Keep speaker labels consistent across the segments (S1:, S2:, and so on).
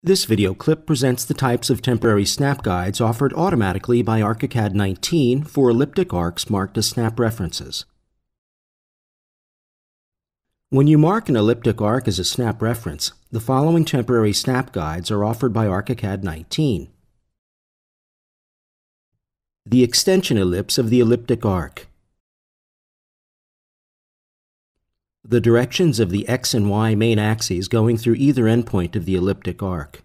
S1: This video clip presents the types of temporary snap guides offered automatically by ArchiCAD 19 for elliptic arcs marked as snap references. When you mark an elliptic arc as a snap reference, the following temporary snap guides are offered by ArchiCAD 19. The extension ellipse of the elliptic arc. The directions of the x and y main axes going through either endpoint of the elliptic arc.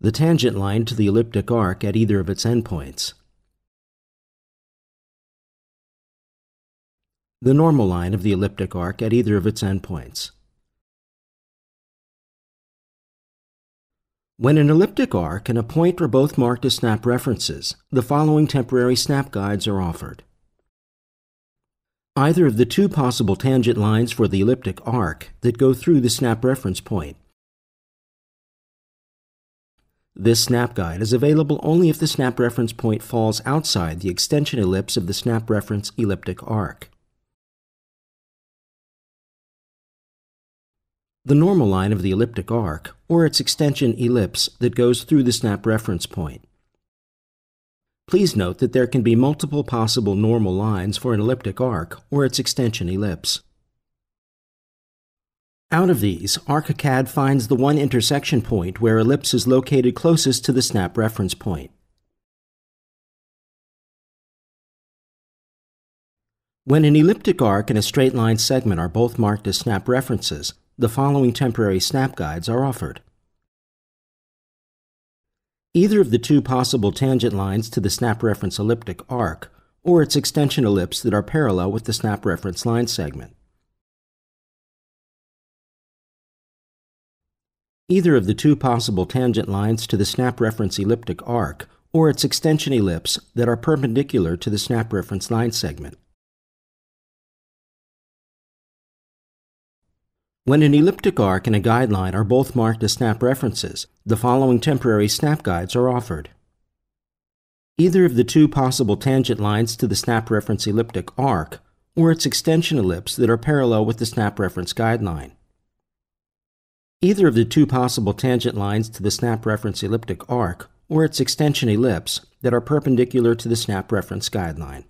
S1: The tangent line to the elliptic arc at either of its endpoints. The normal line of the elliptic arc at either of its endpoints. When an elliptic arc and a point are both marked as snap references, the following temporary snap guides are offered. Either of the two possible tangent lines for the elliptic arc that go through the snap reference point. This snap guide is available only if the snap reference point falls outside the extension ellipse of the snap reference elliptic arc. The normal line of the elliptic arc, or its extension ellipse that goes through the snap reference point. Please note that there can be multiple possible normal lines for an elliptic arc or its extension ellipse. Out of these, ArchiCAD finds the one intersection point where ellipse is located closest to the snap reference point. When an elliptic arc and a straight line segment are both marked as snap references, the following temporary snap guides are offered. Either of the two possible tangent lines to the snap reference elliptic arc, or its extension ellipse that are parallel with the snap reference line segment. Either of the two possible tangent lines to the snap reference elliptic arc, or its extension ellipse that are perpendicular to the snap reference line segment. When an elliptic arc and a guideline are both marked as snap references, the following temporary snap guides are offered. Either of the two possible tangent lines to the snap reference elliptic arc or its extension ellipse that are parallel with the snap reference guideline. Either of the two possible tangent lines to the snap reference elliptic arc or its extension ellipse that are perpendicular to the snap reference guideline.